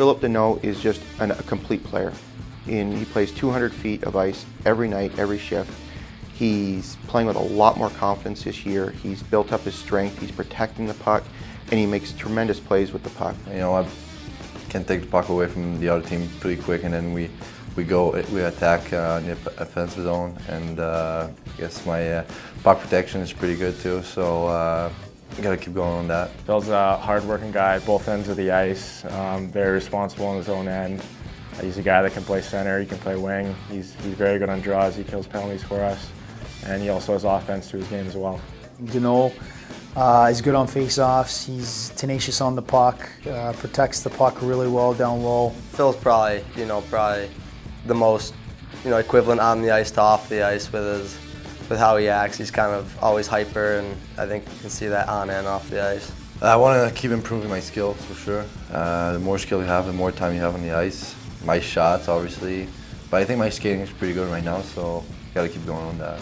Phillip Danault is just an, a complete player. He plays 200 feet of ice every night, every shift. He's playing with a lot more confidence this year. He's built up his strength. He's protecting the puck, and he makes tremendous plays with the puck. You know, I can take the puck away from the other team pretty quick, and then we we go we attack uh, in the offensive zone, and uh, I guess my uh, puck protection is pretty good too. So. Uh, Got to keep going on that. Phil's a hard-working guy, both ends of the ice. Um, very responsible on his own end. Uh, he's a guy that can play center. He can play wing. He's he's very good on draws. He kills penalties for us, and he also has offense to his game as well. Danault uh, is good on face-offs. He's tenacious on the puck. Uh, protects the puck really well down low. Phil's probably you know probably the most you know equivalent on the ice to off the ice with his with how he acts. He's kind of always hyper, and I think you can see that on and off the ice. I want to keep improving my skill for sure. Uh, the more skill you have, the more time you have on the ice. My shots, obviously, but I think my skating is pretty good right now, so got to keep going on that.